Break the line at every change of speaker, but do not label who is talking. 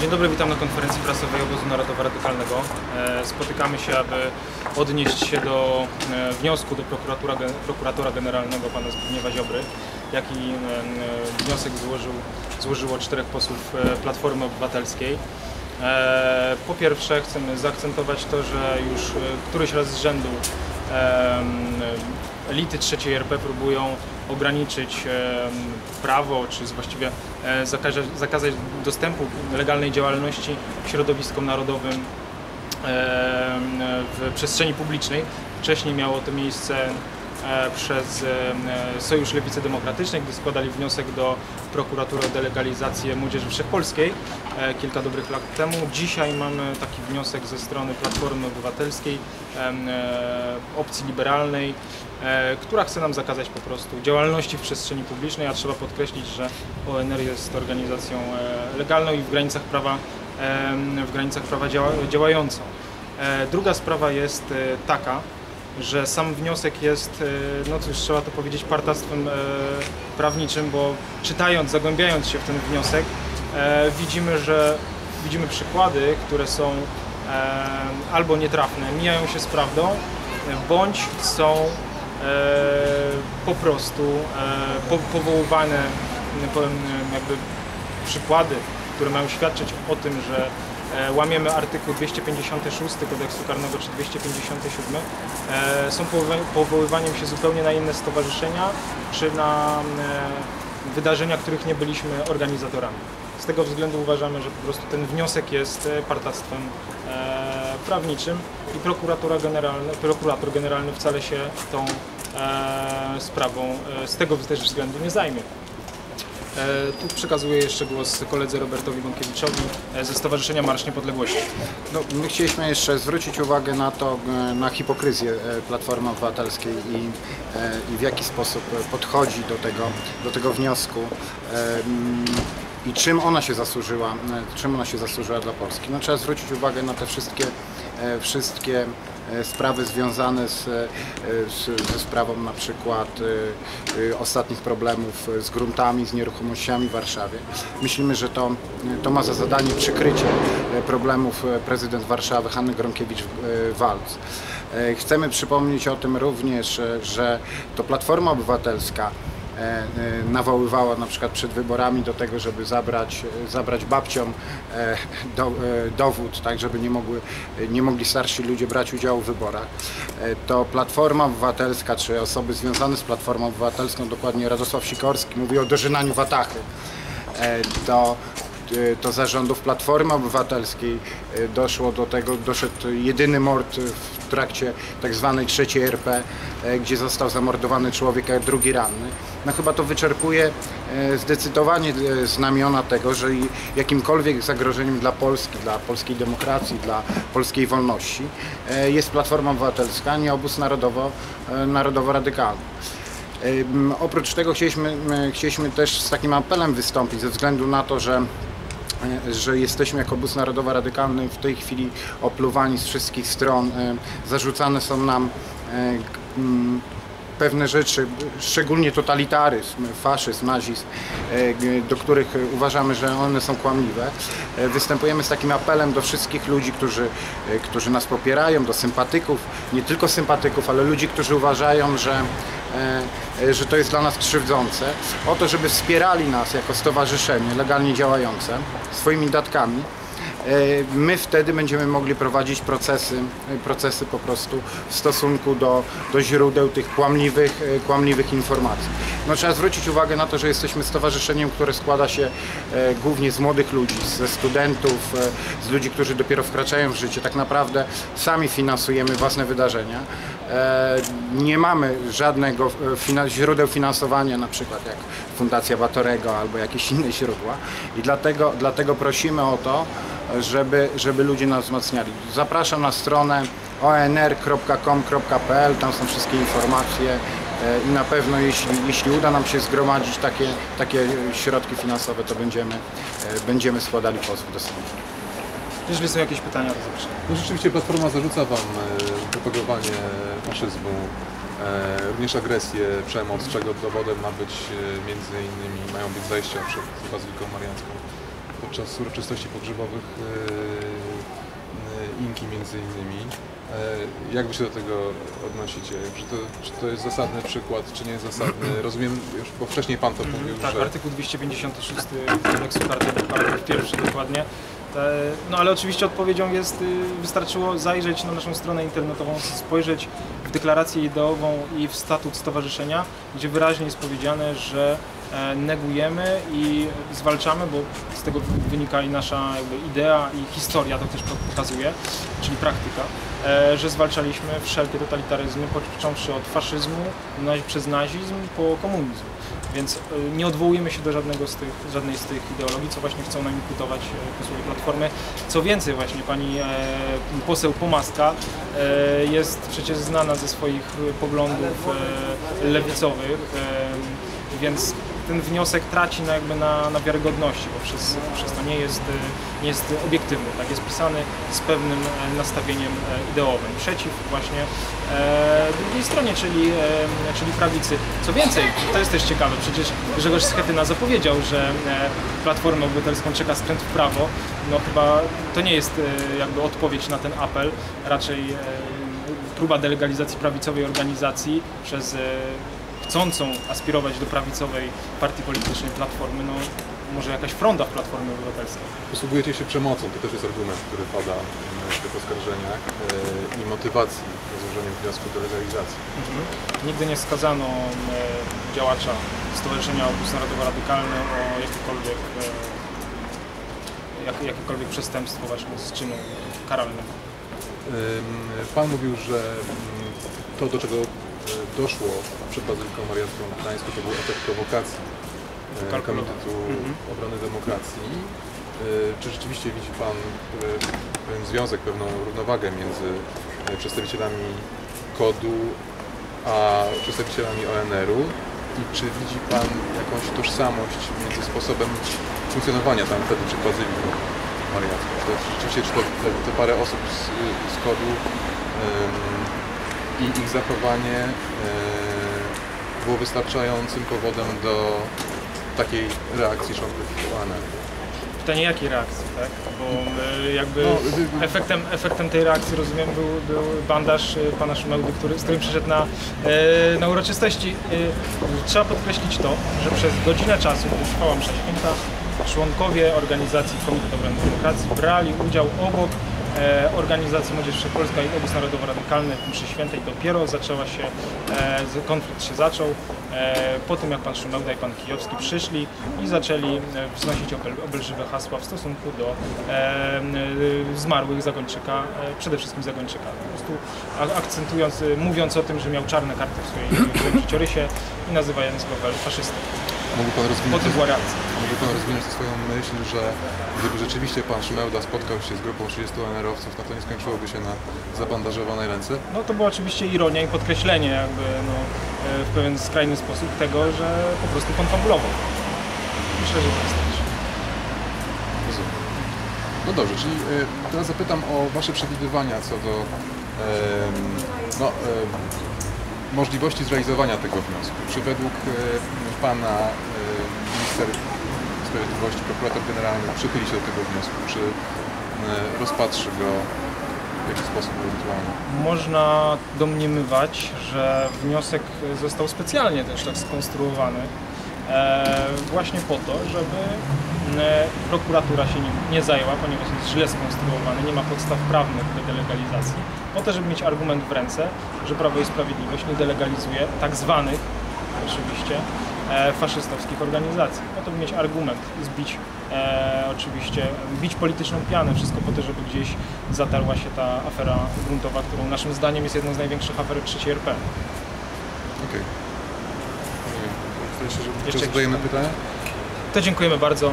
Dzień dobry, witam na konferencji prasowej Obozu Narodowo-Radykalnego. E, Spotykamy się, aby odnieść się do e, wniosku do prokuratora, generalnego pana Zbigniewa Ziobry, jaki e, wniosek złożył, złożyło czterech posłów Platformy Obywatelskiej. Po pierwsze chcemy zaakcentować to, że już któryś raz z rzędu elity trzeciej RP próbują ograniczyć prawo, czy właściwie e, zakazać, zakazać dostępu legalnej działalności środowiskom narodowym w przestrzeni publicznej. Wcześniej miało to miejsce przez e, Sojusz Lewicy Demokratycznej, gdy składali wniosek do prokuratury o delegalizację Młodzieży Wszechpolskiej e, kilka dobrych lat temu. Dzisiaj mamy taki wniosek ze strony Platformy Obywatelskiej, e, opcji liberalnej, e, która chce nam zakazać po prostu działalności w przestrzeni publicznej, a trzeba podkreślić, że ONR jest organizacją e, legalną i w granicach prawa, w granicach prawa działa, działającą. E, Druga sprawa jest e, taka, że sam wniosek jest, e, no cóż, trzeba to powiedzieć, partactwem e, prawniczym, bo czytając, zagłębiając się w ten wniosek, e, widzimy, że widzimy przykłady, które są albo nietrafne, mijają się z prawdą, bądź są po prostu po, powoływane jakby przykłady, które mają świadczyć o tym, że łamiemy artykuł 256 kodeksu karnego czy 257, e, są powoływa- powoływaniem się zupełnie na inne stowarzyszenia czy na e, wydarzenia, których nie byliśmy organizatorami. Z tego względu uważamy, że po prostu ten wniosek jest e, partactwem e, prawniczym i prokuratura generalna, prokurator generalny wcale się tą e, sprawą e, z tego też względu nie zajmie. E, Tu przekazuję jeszcze głos koledze Robertowi Bąkiewiczowi e, ze Stowarzyszenia Marsz Niepodległości.
No, my chcieliśmy jeszcze zwrócić uwagę na to, e, na hipokryzję Platformy Obywatelskiej i, i w jaki sposób podchodzi do tego, do tego wniosku i czym ona się zasłużyła, czym ona się zasłużyła dla Polski. No, trzeba zwrócić uwagę na te wszystkie, wszystkie sprawy związane z, e, z, ze sprawą na przykład e, e, ostatnich problemów z gruntami, z nieruchomościami w Warszawie. Myślimy, że to, to ma za zadanie przykrycie e, problemów e, prezydent Warszawy Hanny Gronkiewicz-Walc. E, Chcemy przypomnieć o tym również, e, że to Platforma Obywatelska e, e, nawoływała na przykład przed wyborami do tego, żeby zabrać, e, zabrać babciom e, do, e, dowód, tak żeby nie, mogły, nie mogli starsi ludzie brać udziału w wyborach. E, To Platforma Obywatelska, czy osoby związane z Platformą Obywatelską, dokładnie Radosław Sikorski, mówi o dożynaniu watachy. E, To e, to zarządów Platformy Obywatelskiej e, doszło do tego, doszedł jedyny mord w trakcie tak zwanej trzeciej RP, e, gdzie został zamordowany człowiek, a drugi ranny. No chyba to wyczerpuje e, zdecydowanie e, znamiona tego, że jakimkolwiek zagrożeniem dla Polski, dla polskiej demokracji, dla polskiej wolności jest Platforma Obywatelska, nie obóz narodowo, narodowo-radykalny. Oprócz tego chcieliśmy, chcieliśmy też z takim apelem wystąpić ze względu na to, że że jesteśmy jako obóz narodowo-radykalny w tej chwili opluwani z wszystkich stron. e, Zarzucane są nam e, g- m, pewne rzeczy, szczególnie totalitaryzm, faszyzm, nazizm, e, do których uważamy, że one są kłamliwe. E, Występujemy z takim apelem do wszystkich ludzi, którzy, e, którzy nas popierają, do sympatyków, nie tylko sympatyków, ale ludzi, którzy uważają, że że to jest dla nas krzywdzące, o to, żeby wspierali nas jako stowarzyszenie legalnie działające swoimi datkami. E, My wtedy będziemy mogli prowadzić procesy, e, procesy po prostu w stosunku do, do źródeł tych kłamliwych, e, kłamliwych informacji. No, trzeba zwrócić uwagę na to, że jesteśmy stowarzyszeniem, które składa się głównie z młodych ludzi, ze studentów, z ludzi, którzy dopiero wkraczają w życie. Tak naprawdę sami finansujemy własne wydarzenia. Nie mamy żadnego źródeł finansowania, na przykład jak Fundacja Batorego albo jakieś inne źródła i dlatego, dlatego prosimy o to, żeby, żeby ludzie nas wzmacniali. Zapraszam na stronę onr.com.pl, tam są wszystkie informacje e, i na pewno jeśli, jeśli uda nam się zgromadzić takie, takie środki finansowe, to będziemy, e, będziemy składali pozwy do sądu.
Jeżeli są jakieś pytania, to zapraszam.
No rzeczywiście Platforma zarzuca Wam e, propagowanie faszyzmu, również agresję, przemoc, czego dowodem ma być między innymi, mają być zajścia przed Bazyliką Mariańską. Podczas uroczystości pogrzebowych e, e, Inki między innymi. E, Jak wy się do tego odnosicie? Czy to, czy to jest zasadny przykład, czy nie jest zasadny? Rozumiem, już bo wcześniej Pan to mówił,
Tak,
że...
artykuł 256 kodeksu karty, paragraf pierwszy dokładnie. Te, no ale oczywiście odpowiedzią jest, y, wystarczyło zajrzeć na naszą stronę internetową, spojrzeć w deklarację ideową i w statut stowarzyszenia, gdzie wyraźnie jest powiedziane, że negujemy i zwalczamy, bo z tego wynika i nasza idea i historia to też pokazuje, czyli praktyka, e, że zwalczaliśmy wszelkie totalitaryzmy, począwszy od faszyzmu przez nazizm po komunizm. Więc y, nie odwołujemy się do żadnego z tych, żadnej z tych ideologii, co właśnie chcą nam imputować e, posłowie Platformy. Co więcej, właśnie pani e, poseł Pomaska e, jest przecież znana ze swoich e, poglądów e, lewicowych, e, więc ten wniosek traci na, jakby na, na wiarygodności, bo przez, przez to nie jest, e, nie jest obiektywny, tak jest pisany z pewnym e, nastawieniem e, ideowym, przeciw właśnie e, drugiej stronie, czyli, e, czyli prawicy. Co więcej, to jest też ciekawe, przecież Grzegorz Schetyna zapowiedział, że e, Platformę Obywatelską czeka skręt w prawo. No chyba to nie jest e, jakby odpowiedź na ten apel, raczej próba delegalizacji prawicowej organizacji przez chcącą aspirować do prawicowej partii politycznej Platformy, no może jakaś fronda w Platformie Obywatelskiej.
Posługujecie się przemocą, to też jest argument, który pada w tych oskarżeniach e, i motywacji do złożenia wniosku do legalizacji.
Mhm. Nigdy nie skazano e, działacza Stowarzyszenia Obóz Narodowo-Radykalny o jakiekolwiek, e, jak, jakiekolwiek przestępstwo właśnie z czynu karalnego.
Pan mówił, że to, do czego e, doszło przed Bazyliką Mariacką w Gdańsku, to był efekt prowokacji e. Komitetu
Mhm.
Obrony Demokracji. E, Czy rzeczywiście widzi Pan e, pewien związek, pewną równowagę między przedstawicielami KOD-u a przedstawicielami ONR-u? I czy widzi Pan jakąś tożsamość między sposobem funkcjonowania tam wtedy przed Bazyliką Mariacką? Czy to rzeczywiście czy te, te parę osób z, z KOD-u i ich zachowanie y, było wystarczającym powodem do takiej reakcji ONR?
Pytanie jakiej reakcji, tak? Bo e, jakby
No,
efektem, efektem tej reakcji, rozumiem, był, był bandaż e, pana Szymełdy, który, z którym przyszedł na, e, na uroczystości. E, Trzeba podkreślić to, że przez godzinę czasu, gdy trwała msza święta, członkowie organizacji Komitet Obrony Demokracji brali udział obok e, organizacji Młodzież Wszechpolska i Obóz Narodowo-Radykalny w mszy świętej. Dopiero zaczęła się, e, konflikt się zaczął e, po tym, jak pan Szymełda i pan Kijowski przyszli i zaczęli e, wznosić obel- obelżywe hasła w stosunku do e, e, zmarłych Zagończyka, e, przede wszystkim Zagończyka. Po prostu akcentując, e, mówiąc o tym, że miał czarne karty w swoim życiorysie i nazywając go faszystą.
Mógłby Pan rozwinąć,
tym była reakcja.
mógłby pan rozwinąć swoją myśl, że gdyby rzeczywiście Pan Szymełda spotkał się z grupą 30 ONR-owców, to to nie skończyłoby się na zabandażowanej ręce?
No to była oczywiście ironia i podkreślenie jakby no, e, w pewien skrajny sposób tego, że po prostu konfabulował. Myślę, że to wystarczy.
Rozumiem. No dobrze, czyli e, teraz zapytam o Wasze przewidywania co do no, możliwości zrealizowania tego wniosku. Czy według e, Pana e, minister sprawiedliwości, prokurator generalny przychyli się do tego wniosku, czy e, rozpatrzy go w jakiś sposób ewentualnie?
Można domniemywać, że wniosek został specjalnie też tak skonstruowany właśnie po to, żeby e, prokuratura się nim nie zajęła, ponieważ jest źle skonstruowany, nie ma podstaw prawnych do delegalizacji, po to, żeby mieć argument w ręce, że Prawo i Sprawiedliwość nie delegalizuje tak zwanych oczywiście e, faszystowskich organizacji. Po to, by mieć argument, zbić e, oczywiście, bić polityczną pianę, wszystko po to, żeby gdzieś zatarła się ta afera gruntowa, którą naszym zdaniem jest jedną z największych afer III RP.
Okej. Nie wiem, Zdaje się, że
Jeszcze
czy zadajemy pytania?
To dziękujemy bardzo.